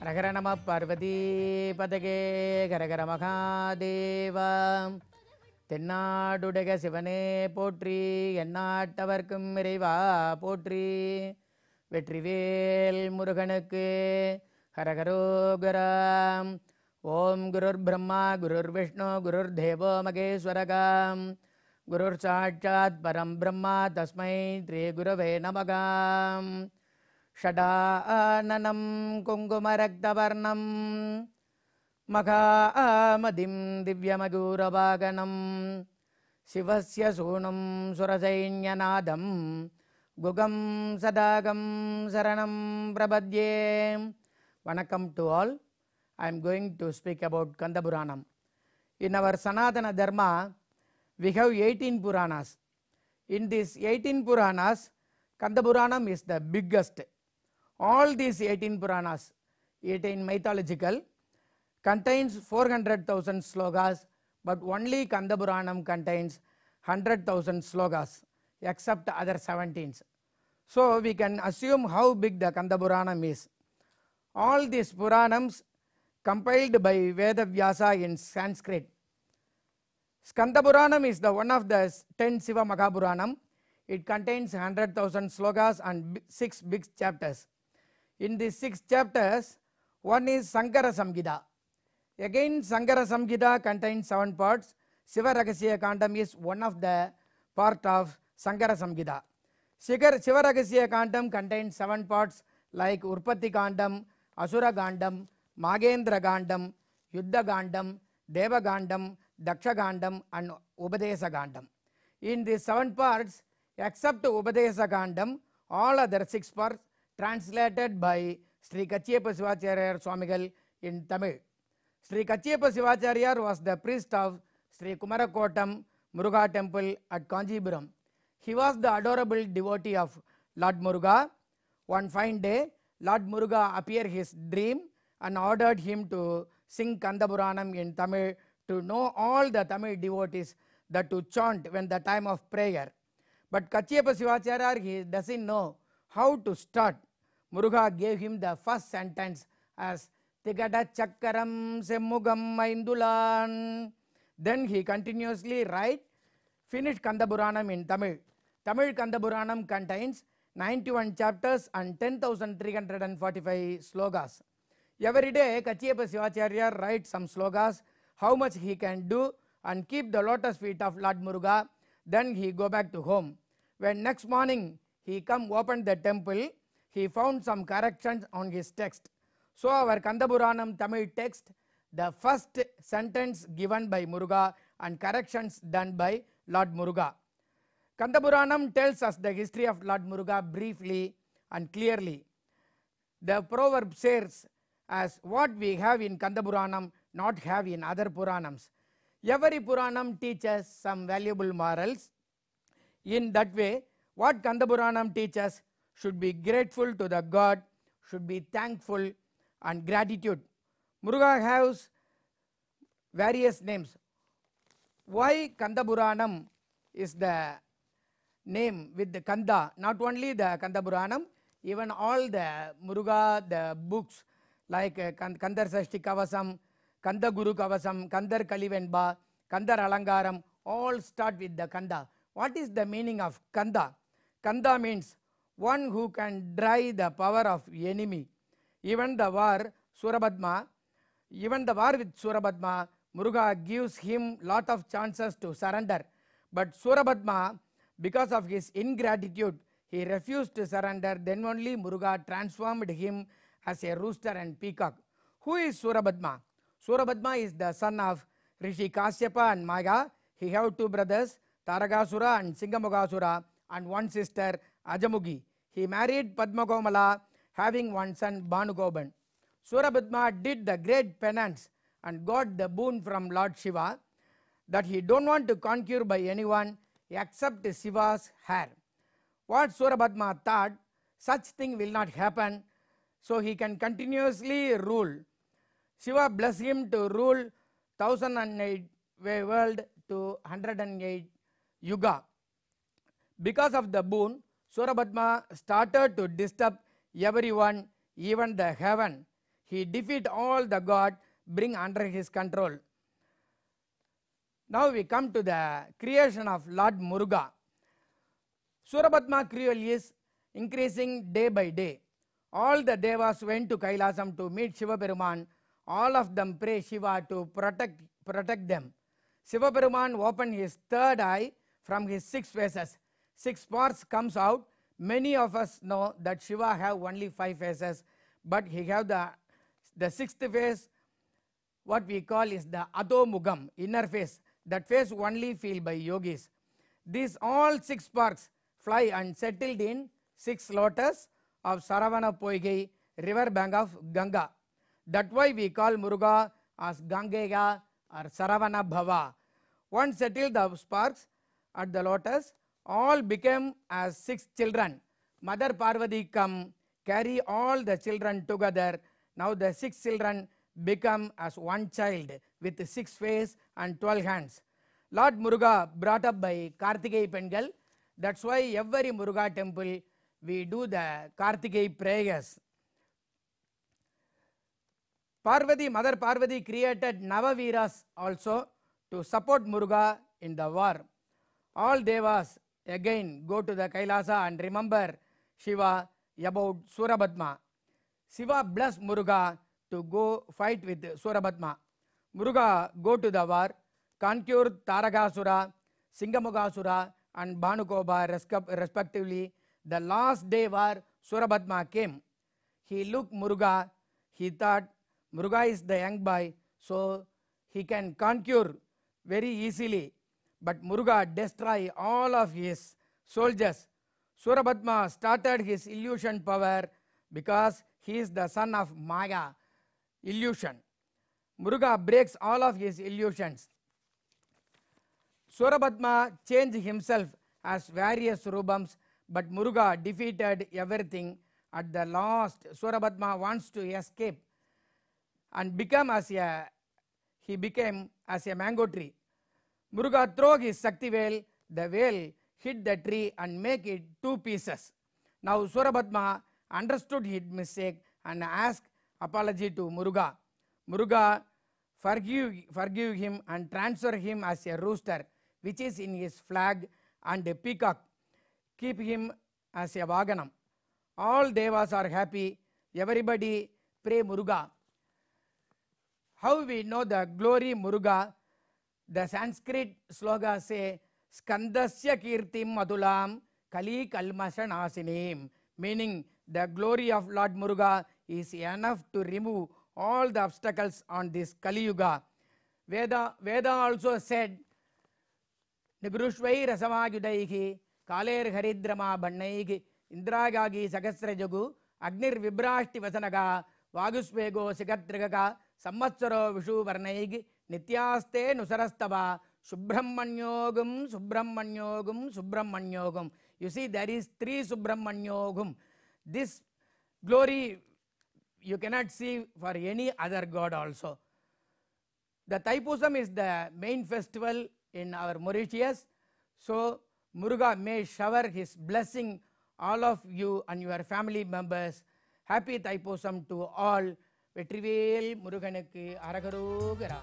ஹரஹர நம பார்வதி பதகே கரகர மகாதேவா. தென்னாடுடக சிவனே போற்றி எந்நாட்டவர்க்கும் இறைவா போற்றி. வெற்றிவேல் முருகனுக்கு ஹரஹரோகராம் ஓம் குருர் பிரம்மா குருர் விஷ்ணு குருர் தேவோ மகேஸ்வரகாம் குருர் சாட்சாத் பரம் பிரம்மா தஸ்மை ஸ்ரீ குருவே நமகாம் षडाननं कुङ्कुमरक्तवर्णं मघामदिं दिव्यमगूरवागनं शिवस्य सूनुं सुरसैन्यनादं गुगं सदागं शरणं प्रपद्ये வணக்கம் to all I am going to speak about Kanda Puranam in our Sanatana Dharma we have 18 puranas in these 18 puranas kanda puranam is the biggest all these 18 puranas 18 mythological contains 400000 slokas but only kanda puranam contains 100000 slokas except other 17s so we can assume how big the kanda puranam is all these puranams compiled by veda vyasa in sanskrit Skanda Puranam is the one of the s- 10 Siva Mahapuranam. It contains 100,000 slokas and six big chapters. In these six chapters, one is Sankara Samgita. Again, Sankara Samgita contains seven parts. Siva Ragasya Kandam is one of the part of Sankara Samgita. Shiva Ragasya Kandam contains seven parts like Urpati Kandam, Asura Gandam, Magendra Gandam, Yuddha Gandam, Deva Gandam, Daksha Gandam and Upadesa Gandam. In these seven parts, except Upadesa Gandam, all other six parts translated by Sri Sivacharya Swamigal in Tamil. Sri Kachiyapa Sivacharya was the priest of Sri Kumarakotam Muruga temple at Kanjipuram. He was the adorable devotee of Lord Muruga. One fine day, Lord Muruga appeared his dream and ordered him to sing Kandapuranam in Tamil to know all the Tamil devotees that to chant when the time of prayer. But Kachiyapa Sivacharya, he doesn't know how to start. Muruga gave him the first sentence as Tigada Chakaram Semmugam Maindulan. Then he continuously write, finished Kandapuranam in Tamil. Tamil Kandapuranam contains 91 chapters and 10,345 slokas. Every day, Kachiyapa Sivacharya writes some slokas, how much he can do and keep the lotus feet of Lord Muruga. Then he go back to home. When next morning he come open the temple, he found some corrections on his text. So our Kandapuranam Tamil text, the first sentence given by Muruga and corrections done by Lord Muruga. Kandapuranam tells us the history of Lord Muruga briefly and clearly. The proverb says, as what we have in Kandapuranam, not have in other Puranams. Every Puranam teaches some valuable morals. In that way, what Kandapuranam teaches should be grateful to the God, should be thankful and gratitude. Muruga has various names. Why Kandapuranam is the name with the Kanda, not only the Kandapuranam, even all the Muruga, the books like uh, Kan- Kandar Sashti Kavasam, Kanda Guru Kavasam, Kandar Kalivenba, Kandar Alangaram, all start with the Kanda. What is the meaning of Kanda? Kanda means one who can dry the power of enemy. Even the war, Surabadma, even the war with Surabadma, Muruga gives him lot of chances to surrender. But Surabadma, because of his ingratitude, he refused to surrender. Then only Muruga transformed him as a rooster and peacock. Who is Surabadma? Surabadma is the son of Rishi Kasyapa and Maya. He have two brothers, Taragasura and Singamogasura, and one sister, Ajamugi. He married Padmakomala, having one son, Bhanugoban. Surabhadma did the great penance and got the boon from Lord Shiva that he don't want to conquer by anyone except Shiva's heir. What Surabhadma thought, such thing will not happen, so he can continuously rule. Shiva blessed him to rule 1008 world to 108 yuga. Because of the boon, Surabhadma started to disturb everyone, even the heaven. he defeat all the god, bring under his control. Now we come to the creation of Lord Muruga. Surabhatma cruel is increasing day by day. All the devas went to Kailasam to meet Shiva Peruman. All of them pray Shiva to protect, protect them. Shiva Peruman opened his third eye from his six faces. Six parts comes out. Many of us know that Shiva have only five faces, but he have the, the sixth face what we call is the adho inner face. That face only feel by yogis. These all six sparks fly and settled in six lotus of Saravana Poigai, river bank of Ganga. That why we call Muruga as Gangega or Saravana Bhava. Once settled the sparks at the lotus, all became as six children. Mother Parvati come, carry all the children together. Now the six children become as one child with six face and 12 hands. Lord Muruga brought up by Kartikeya Pengal. That's why every Muruga temple we do the Kartikeya prayers. Parvati, Mother Parvati created Navaviras also to support Muruga in the war. All devas again go to the Kailasa and remember Shiva about Surabhatma. Shiva bless Muruga to go fight with Surabhatma. Muruga go to the war, conquer Taragasura, Singamugasura and Bhanukoba respectively. The last day war Surabhatma came. He looked Muruga, he thought Muruga is the young boy, so he can conquer very easily. But Muruga destroy all of his soldiers. Surabhatma started his illusion power because he is the son of Maya, illusion. Muruga breaks all of his illusions. Surabhatma changed himself as various Rubams, but Muruga defeated everything. At the last, Surabhatma wants to escape and become as a, he became as a mango tree. Muruga throw his Sakti vel, the vel hit the tree and make it two pieces. Now Surabhatma understood his mistake and asked apology to Muruga. Muruga forgive, forgive him and transfer him as a rooster, which is in his flag, and a peacock. Keep him as a vaganam. All devas are happy. Everybody pray Muruga. How we know the glory Muruga? The Sanskrit sloga say, Skandasya kirtim madulam kali kalmasha. Meaning the glory of Lord Muruga is enough to remove all the obstacles on this Kali Yuga. Veda, Veda also said, Nigrushvai rasamagudaihi kaler haridrama bannaihi indragagi sagasrajagu agnir vibrashti vasanaga vagusvego sigatrigaka samvatsaro vishu varnaigi nityaste nusarastava subramanyogum subramanyogum subramanyogum you see there is three subramanyogum this glory you cannot see for any other god also. The Thaipusam is the main festival in our Mauritius. So Muruga may shower his blessing all of you and your family members. Happy Thaipusam to all. வெற்றிவேல் முருகனுக்கு அரகரோகரா